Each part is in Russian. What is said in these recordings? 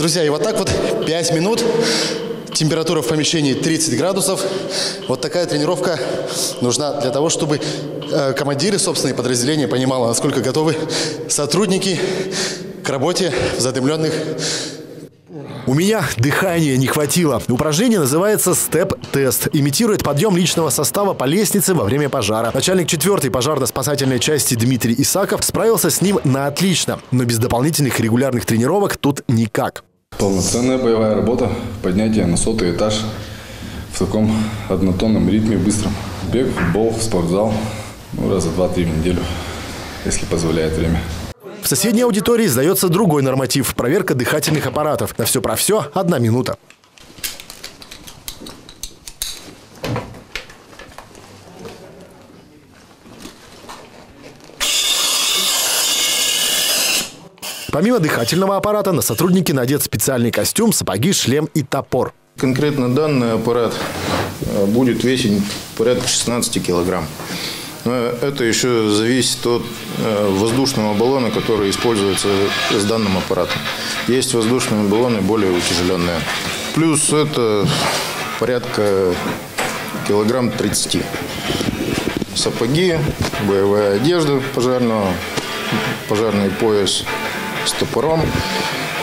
Друзья, и вот так вот 5 минут. Температура в помещении 30 градусов. Вот такая тренировка нужна для того, чтобы э, командиры собственные подразделения понимали, насколько готовы сотрудники к работе в задымленных у меня дыхания не хватило. Упражнение называется степ-тест. Имитирует подъем личного состава по лестнице во время пожара. Начальник 4-й пожарно-спасательной части Дмитрий Исаков справился с ним на отлично. Но без дополнительных регулярных тренировок тут никак. Полноценная боевая работа, поднятие на сотый этаж в таком однотонном ритме быстром. Бег, футбол, спортзал, ну, раза два-три в неделю, если позволяет время. В соседней аудитории сдается другой норматив – проверка дыхательных аппаратов. На все про все – одна минута. Помимо дыхательного аппарата на сотрудники надет специальный костюм, сапоги, шлем и топор. Конкретно данный аппарат э, будет весить порядка 16 килограмм. Но это еще зависит от э, воздушного баллона, который используется с данным аппаратом. Есть воздушные баллоны более утяжеленные. Плюс это порядка килограмм 30. Сапоги, боевая одежда пожарного, пожарный пояс с топором,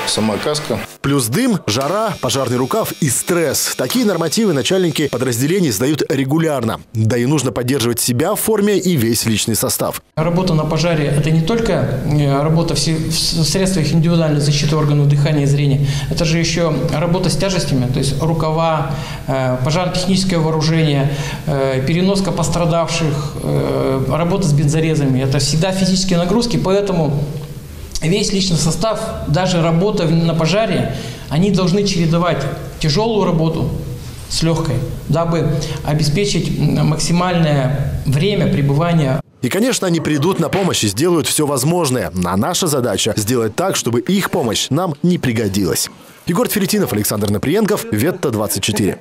сама каска. Плюс дым, жара, пожарный рукав и стресс. Такие нормативы начальники подразделений сдают регулярно. Да и нужно поддерживать себя в форме и весь личный состав. Работа на пожаре – это не только э, работа в средствах индивидуальной защиты органов дыхания и зрения. Это же еще работа с тяжестями, то есть рукава, э, пожарно-техническое вооружение, э, переноска пострадавших, работа с бензорезами. Это всегда физические нагрузки, поэтому весь личный состав, даже работа на пожаре, они должны чередовать тяжелую работу с легкой, дабы обеспечить максимальное время пребывания и, конечно, они придут на помощь и сделают все возможное. А наша задача – сделать так, чтобы их помощь нам не пригодилась. Егор Тверетинов, Александр Наприенков, Ветта 24.